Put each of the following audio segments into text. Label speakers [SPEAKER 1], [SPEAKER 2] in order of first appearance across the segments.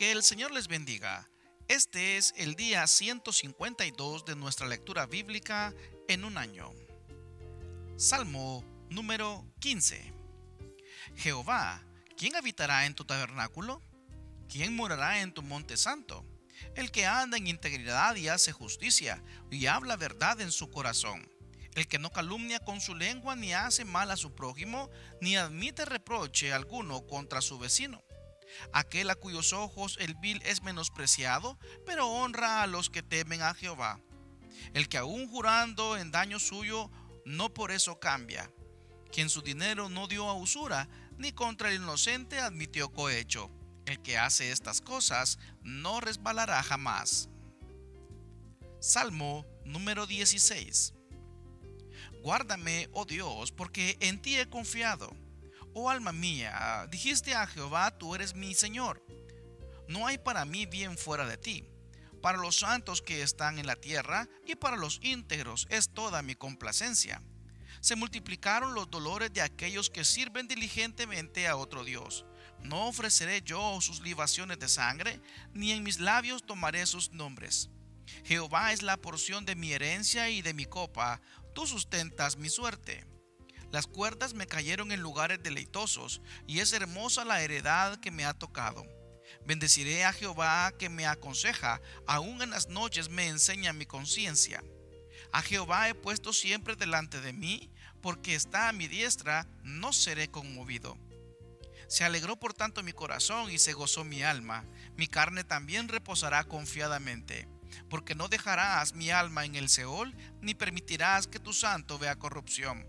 [SPEAKER 1] Que el Señor les bendiga. Este es el día 152 de nuestra lectura bíblica en un año. Salmo número 15. Jehová, ¿quién habitará en tu tabernáculo? ¿Quién morará en tu monte santo? El que anda en integridad y hace justicia y habla verdad en su corazón. El que no calumnia con su lengua ni hace mal a su prójimo, ni admite reproche alguno contra su vecino aquel a cuyos ojos el vil es menospreciado, pero honra a los que temen a Jehová. El que aún jurando en daño suyo, no por eso cambia. Quien su dinero no dio a usura, ni contra el inocente admitió cohecho. El que hace estas cosas no resbalará jamás. Salmo número 16. Guárdame, oh Dios, porque en ti he confiado Oh alma mía, dijiste a Jehová, tú eres mi Señor. No hay para mí bien fuera de ti. Para los santos que están en la tierra y para los íntegros es toda mi complacencia. Se multiplicaron los dolores de aquellos que sirven diligentemente a otro Dios. No ofreceré yo sus libaciones de sangre, ni en mis labios tomaré sus nombres. Jehová es la porción de mi herencia y de mi copa, tú sustentas mi suerte. Las cuerdas me cayeron en lugares deleitosos, y es hermosa la heredad que me ha tocado. Bendeciré a Jehová que me aconseja, aún en las noches me enseña mi conciencia. A Jehová he puesto siempre delante de mí, porque está a mi diestra, no seré conmovido. Se alegró por tanto mi corazón y se gozó mi alma, mi carne también reposará confiadamente, porque no dejarás mi alma en el Seol, ni permitirás que tu santo vea corrupción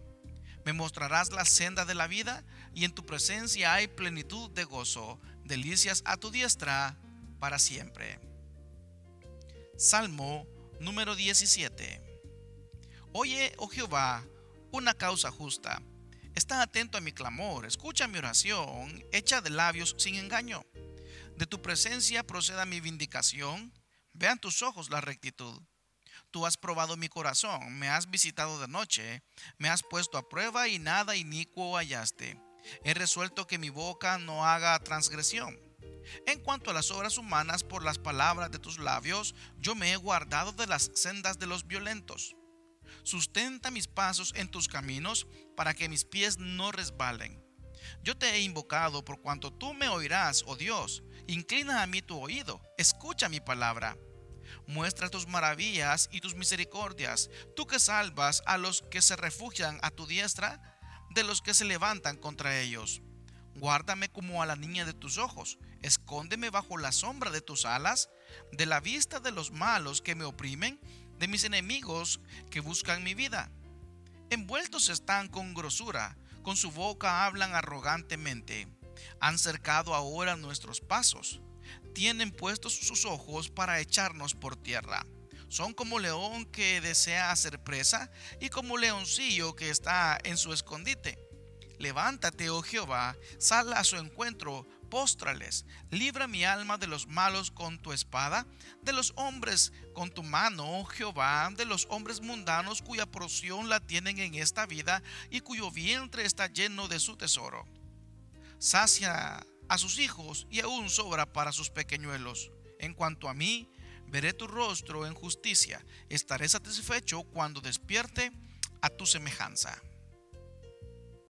[SPEAKER 1] me mostrarás la senda de la vida y en tu presencia hay plenitud de gozo, delicias a tu diestra para siempre. Salmo número 17. Oye, oh Jehová, una causa justa. Está atento a mi clamor, escucha mi oración, hecha de labios sin engaño. De tu presencia proceda mi vindicación, vean tus ojos la rectitud. Tú has probado mi corazón, me has visitado de noche, me has puesto a prueba y nada inicuo hallaste. He resuelto que mi boca no haga transgresión. En cuanto a las obras humanas por las palabras de tus labios, yo me he guardado de las sendas de los violentos. Sustenta mis pasos en tus caminos para que mis pies no resbalen. Yo te he invocado por cuanto tú me oirás, oh Dios. Inclina a mí tu oído, escucha mi palabra. Muestra tus maravillas y tus misericordias, tú que salvas a los que se refugian a tu diestra, de los que se levantan contra ellos. Guárdame como a la niña de tus ojos, escóndeme bajo la sombra de tus alas, de la vista de los malos que me oprimen, de mis enemigos que buscan mi vida. Envueltos están con grosura, con su boca hablan arrogantemente. Han cercado ahora nuestros pasos tienen puestos sus ojos para echarnos por tierra. Son como león que desea hacer presa y como leoncillo que está en su escondite. Levántate, oh Jehová, sal a su encuentro, póstrales, libra mi alma de los malos con tu espada, de los hombres con tu mano, oh Jehová, de los hombres mundanos cuya porción la tienen en esta vida y cuyo vientre está lleno de su tesoro. Sacia a sus hijos y aún sobra para sus pequeñuelos. En cuanto a mí, veré tu rostro en justicia, estaré satisfecho cuando despierte a tu semejanza.